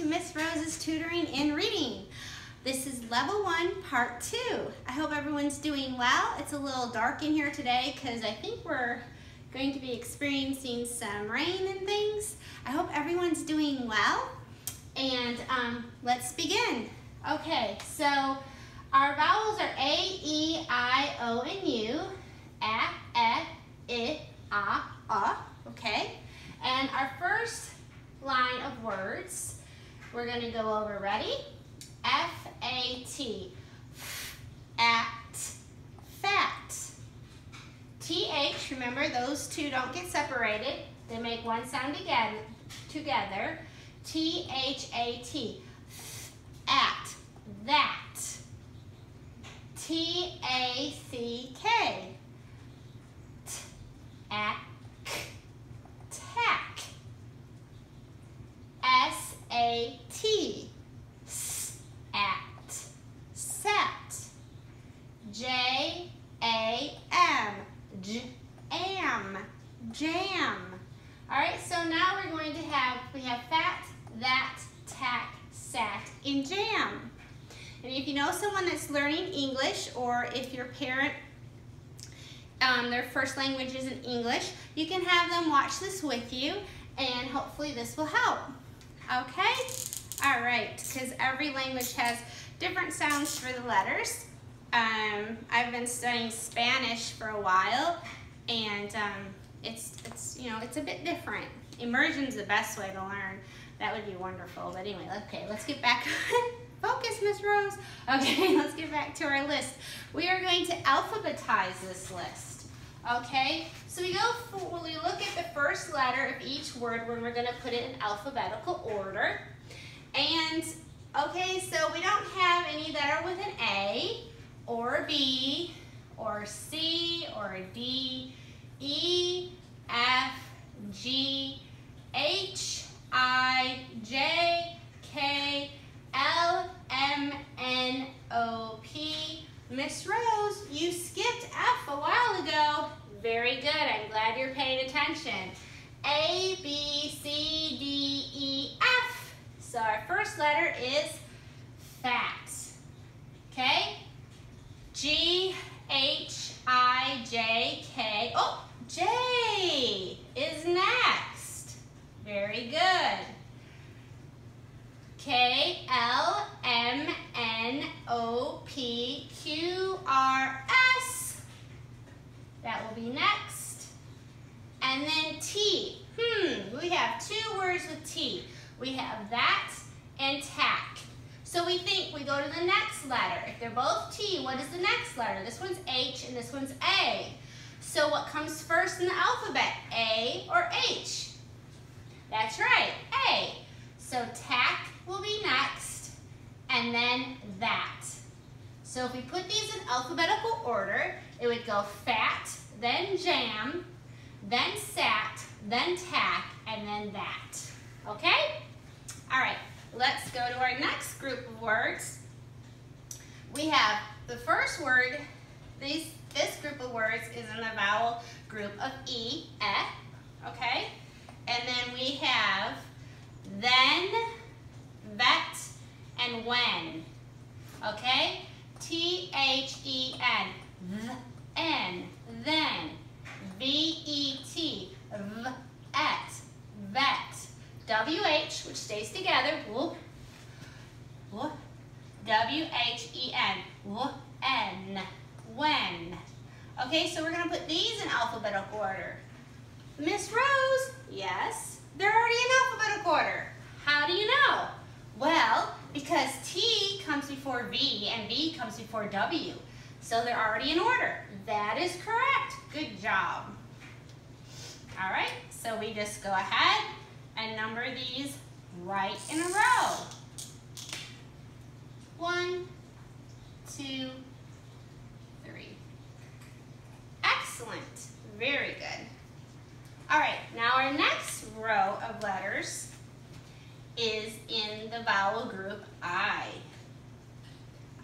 to Miss Rose's Tutoring and Reading. This is level one, part two. I hope everyone's doing well. It's a little dark in here today because I think we're going to be experiencing some rain and things. I hope everyone's doing well. And um, let's begin. Okay, so our vowels are A, E, I, O, and U. A, E, I, A, A, okay? And our first line of words we're going to go over. Ready? F-A-T. At. Fat. T-H, remember those two don't get separated. They make one sound again together. T-H-A-T. At. That. T-A-C-K. At S-A-T, at, set. J-A-M, j-am, jam. All right, so now we're going to have, we have fat, that, tack, sat, and jam. And if you know someone that's learning English or if your parent, um, their first language isn't English, you can have them watch this with you and hopefully this will help. Okay? All right, because every language has different sounds for the letters. Um, I've been studying Spanish for a while, and um, it's, it's, you know, it's a bit different. Immersion's the best way to learn. That would be wonderful. But anyway, okay, let's get back. Focus, Miss Rose. Okay, let's get back to our list. We are going to alphabetize this list. Okay, so we go, for, we look at the first letter of each word when we're gonna put it in alphabetical order. And, okay, so we don't have any that are with an A, or B, or C, or D, E, F, G, H, I, J, K, L, M, N, O, P, Miss Rose, you skipped F a while ago. Very good. I'm glad you're paying attention. A, B, C, D, E, F. So our first letter is fat. Okay? G, H, I, J, K. Oh, J is next. Very good. K, L, M, N, O, P, Q, R, S. That will be next. And then T. Hmm, we have two words with T. We have that and tack. So we think we go to the next letter. If they're both T, what is the next letter? This one's H and this one's A. So what comes first in the alphabet? A or H? That's right, A. So tack will be next, and then that. So if we put these in alphabetical order, it would go fat, then jam, then sat, then tack, and then that. Okay? All right, let's go to our next group of words. We have the first word, these, this group of words is in the vowel group of E, okay? And then we have then, vet, and when. Okay? T-H-E-N, N, then. V-E-T, v-et, vet. W-H, which stays together, whoop, whoop. W-H-E-N, N, when. Okay, so we're gonna put these in alphabetical order. Miss Rose, yes, they're already in alphabetical order. How do you know? Well, because T comes before V and V comes before W. So they're already in order. That is correct. Good job. All right, so we just go ahead and number these right in a row. One, two, three. Excellent. Very good. All right, now our next row of letters is in the vowel group I.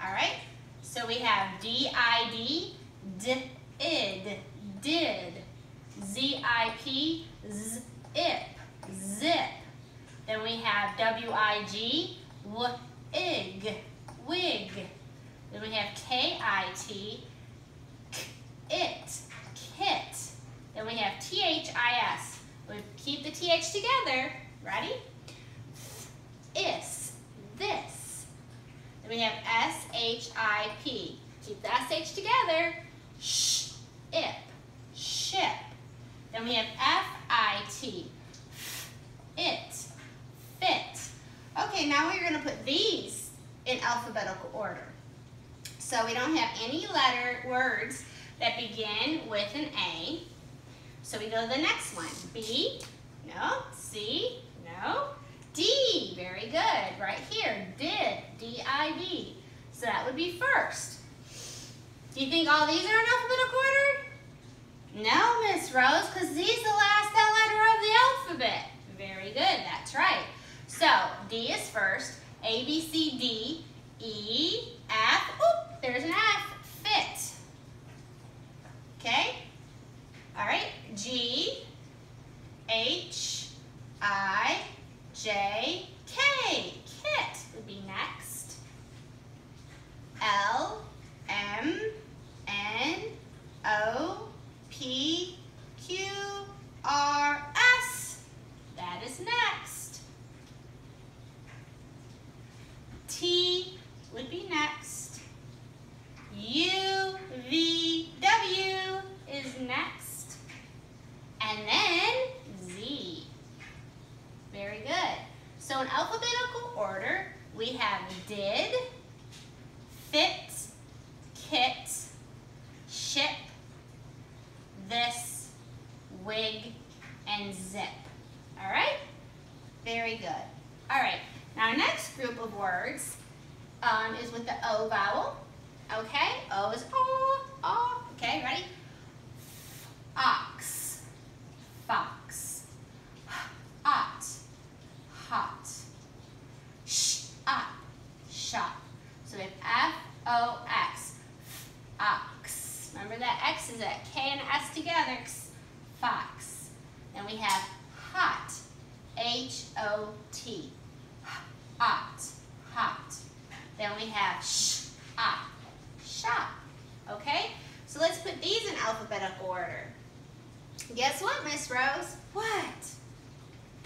All right, so we have D-I-D, D-id, did, Z-I-P, Z-ip, zip. Then we have have W-I-G, w-ig, wig. Then we have K-I-T, it, kit. Then we have T-H-I-S. We keep the T-H together. Ready? Is, this. Then we have S-H-I-P. Keep the S-H together. Sh, ip, ship. Then we have F-I-T, it, fit. Okay, now we're gonna put these in alphabetical order. So we don't have any letter words that begin with an A. So we go to the next one. B, no, C, no, D, very good, right here, did, D-I-D. So that would be first. Do you think all these are in alphabetical order? No, Miss Rose, because are the last letter of the alphabet. Very good, that's right. So, D is first, A, B, C, D, E, F, oop, there's an F, fit. Okay? All right, G, H, I, J, K, kit would be next. L, M, N, O, P, Q, R, S. That is next. T would be next. U, V, W is next. And then Z. Very good. So in alphabetical order, we have did, fit, kit, ship, this, wig, and zip. All right? Very good. All right, now our next group of words um, is with the O vowel. Okay, O is O, O. Okay, ready? Ox, fox, ot, hot, sh, up, shop. So we have F, O, X, ox. Remember that X is that K and S together, fox. Then we have hot, H-O-T, ot, hot. Then we have sh, ah, up, shop. Okay? So let's put these in alphabetical order. Guess what, Miss Rose? What?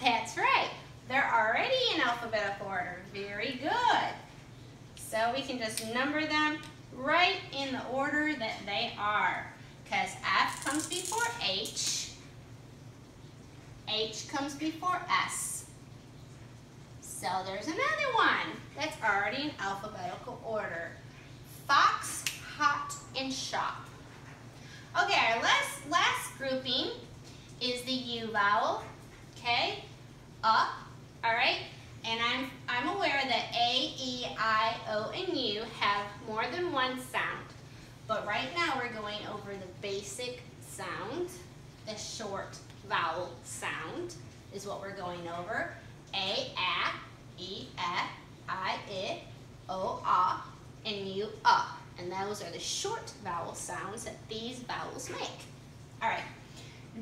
That's right. They're already in alphabetical order. Very good. So we can just number them right in the order that they are. Because F comes before H. H comes before S. So there's another one that's already in alphabetical order. Fox, hot, and shop. Okay, our last, last grouping is the U vowel, okay? Up, all right? And I'm, I'm aware that A, E, I, O, and U have more than one sound. But right now we're going over the basic sound, the short vowel sound is what we're going over. A, A, E, E, I, I, O, A, and U, uh. And those are the short vowel sounds that these vowels make. All right.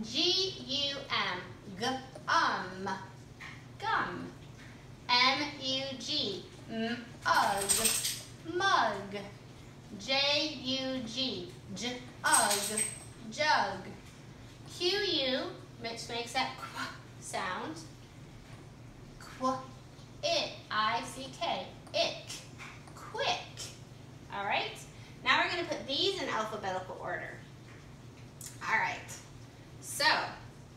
G, U, M, G, um, gum. M, U, G, M, ug, mug. J, U, G, j, ug, uh, jug. Q, U, which makes that qu sound. Qu, it, I-C-K, ick, quick. All right? Now we're going to put these in alphabetical order. All right. So,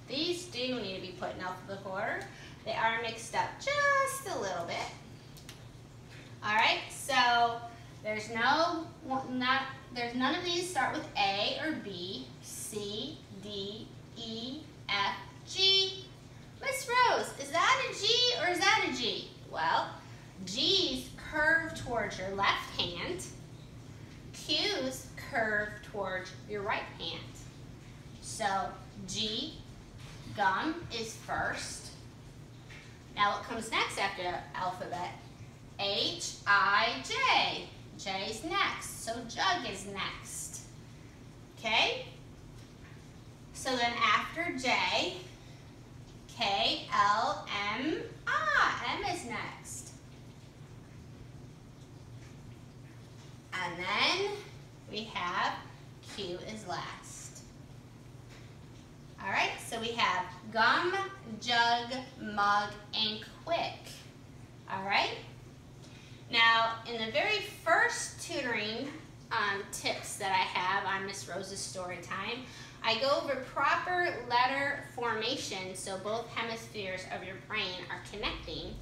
these do need to be put in alphabetical order. They are mixed up just a little bit. All right, so there's no, not, there's none of these start with A or B, C, D, E, F, G. Miss Rose, is that a G or is that a G? Well, G's curve towards your left hand. Q's curve towards your right hand. So G, gum, is first. Now what comes next after alphabet? H, I, J. J is next, so jug is next. Okay? So then after J, K, L, M, ah, M is next. And then we have Q is last. All right, so we have gum, jug, mug, and quick. All right? Now, in the very first tutoring um, tips that I have on Miss Rose's story time, I go over proper letter formation so both hemispheres of your brain are connecting.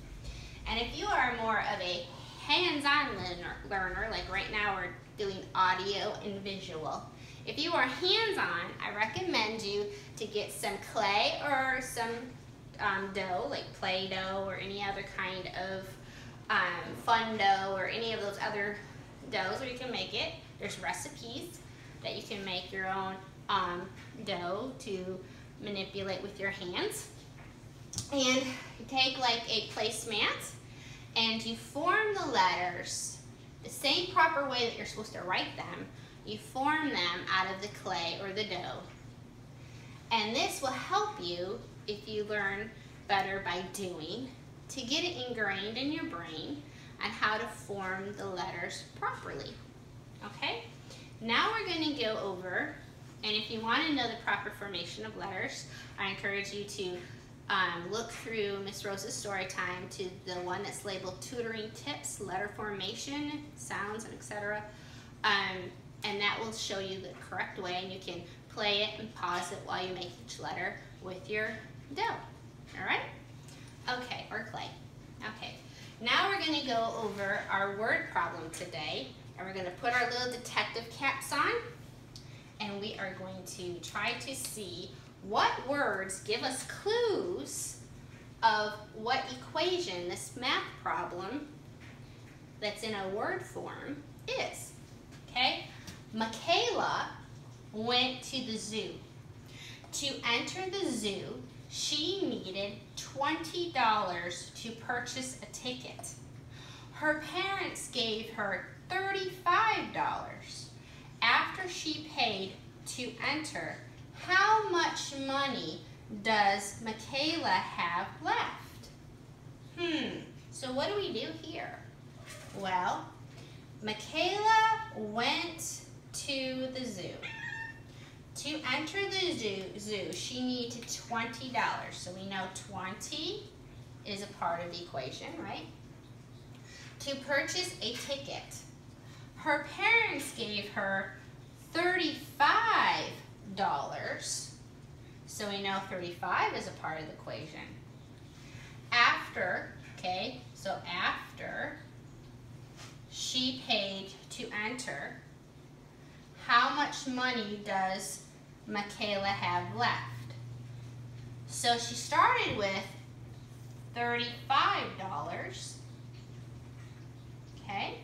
And if you are more of a hands-on learner, like right now we're doing audio and visual, if you are hands-on, I recommend you to get some clay or some um, dough, like Play-Doh or any other kind of um, fun dough or any of those other doughs where you can make it. There's recipes that you can make your own um, dough to manipulate with your hands. And you take like a placemat and you form the letters the same proper way that you're supposed to write them. You form them out of the clay or the dough. And this will help you if you learn better by doing to get it ingrained in your brain on how to form the letters properly. Okay? Now we're going to go over, and if you want to know the proper formation of letters, I encourage you to um, look through Miss Rose's story time to the one that's labeled tutoring tips, letter formation, sounds, and etc. Um, and that will show you the correct way, and you can play it and pause it while you make each letter with your dough. All right? Okay, or clay. Okay, now we're gonna go over our word problem today, and we're gonna put our little detective caps on, and we are going to try to see what words give us clues of what equation this math problem that's in a word form is. Okay? Michaela went to the zoo. To enter the zoo, she needed $20 to purchase a ticket. Her parents gave her $35 after she paid to enter. How much money does Michaela have left? Hmm, so what do we do here? Well, Michaela went to the zoo. To enter the zoo, zoo, she needed $20. So we know 20 is a part of the equation, right? To purchase a ticket, her parents gave her $35. So we know 35 is a part of the equation. After, okay, so after she paid to enter, how much money does Michaela have left. So she started with $35, okay?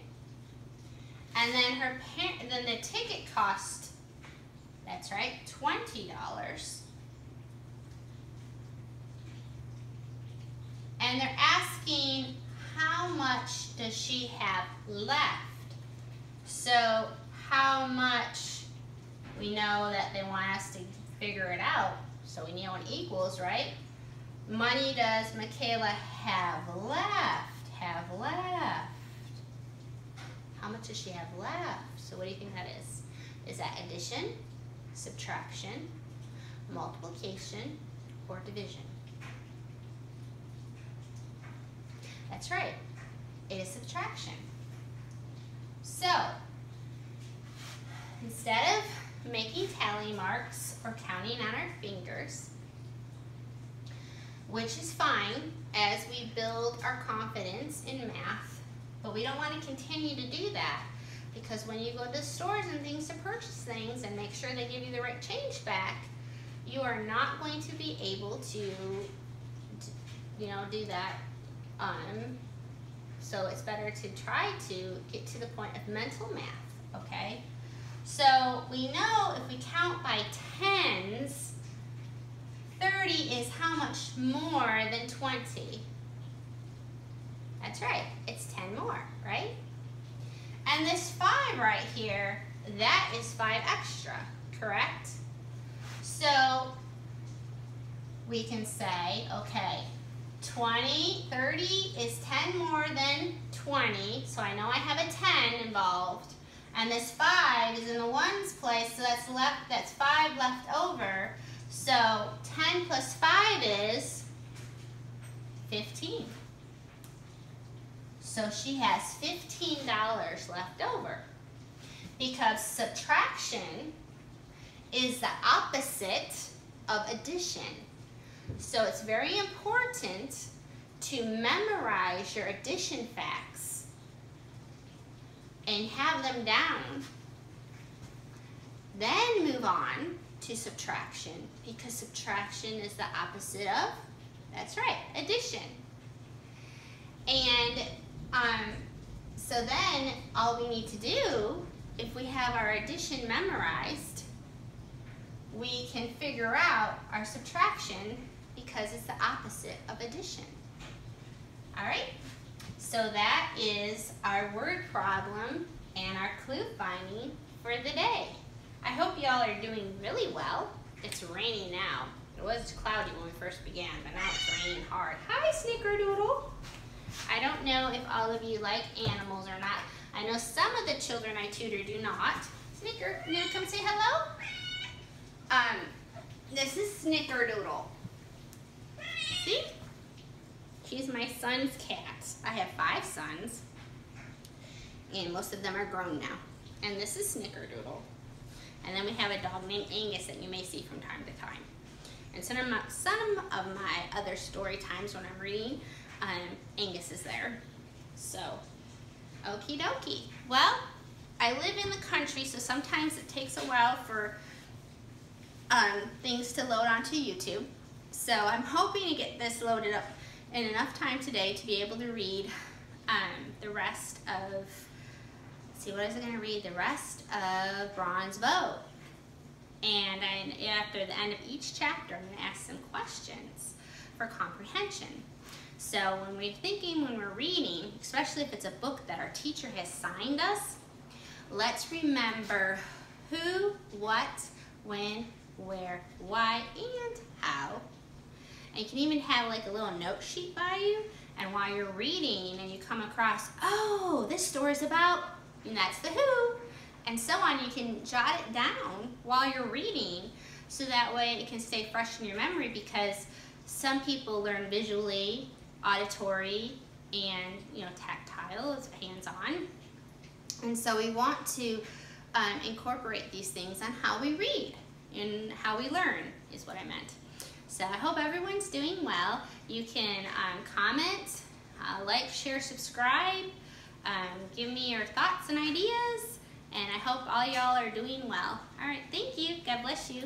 And then her then the ticket cost, that's right, $20. And they're asking how much does she have left? So how much we know that they want us to figure it out. So we know what equals, right? Money does Michaela have left? Have left. How much does she have left? So what do you think that is? Is that addition, subtraction, multiplication, or division? That's right. It is subtraction. So, instead of making tally marks or counting on our fingers, which is fine as we build our confidence in math, but we don't want to continue to do that because when you go to stores and things to purchase things and make sure they give you the right change back, you are not going to be able to, you know, do that. Um, so it's better to try to get to the point of mental math, okay? So we know if we count by tens, 30 is how much more than 20? That's right, it's 10 more, right? And this 5 right here, that is 5 extra, correct? So we can say, okay, 20, 30 is 10 more than 20, so I know I have a 10 involved. And this 5 is in the ones place, so that's left. That's 5 left over. So 10 plus 5 is 15. So she has $15 left over. Because subtraction is the opposite of addition. So it's very important to memorize your addition facts and have them down. Then move on to subtraction because subtraction is the opposite of, that's right, addition. And um, so then all we need to do, if we have our addition memorized, we can figure out our subtraction because it's the opposite of addition. All right, so that is our word problem and our clue finding for the day. I hope y'all are doing really well. It's raining now. It was cloudy when we first began, but now it's raining hard. Hi, Snickerdoodle. I don't know if all of you like animals or not. I know some of the children I tutor do not. Snicker, you come say hello? Um, this is Snickerdoodle. See? She's my son's cat. I have five sons, and most of them are grown now. And this is Snickerdoodle. And then we have a dog named Angus that you may see from time to time. And some of my, some of my other story times when I'm reading, um, Angus is there. So, okie dokie. Well, I live in the country, so sometimes it takes a while for um, things to load onto YouTube. So I'm hoping to get this loaded up enough time today to be able to read um, the rest of, see what is it going to read? The rest of Bronze Bow. And I, after the end of each chapter, I'm going to ask some questions for comprehension. So when we're thinking, when we're reading, especially if it's a book that our teacher has signed us, let's remember who, what, when, where, why, and how. And you can even have like a little note sheet by you. And while you're reading and you come across, oh, this story is about, and that's the who, and so on, you can jot it down while you're reading so that way it can stay fresh in your memory because some people learn visually, auditory, and you know tactile, it's hands-on. And so we want to um, incorporate these things on how we read and how we learn is what I meant. So I hope everyone's doing well. You can um, comment, uh, like, share, subscribe, um, give me your thoughts and ideas, and I hope all y'all are doing well. All right, thank you. God bless you.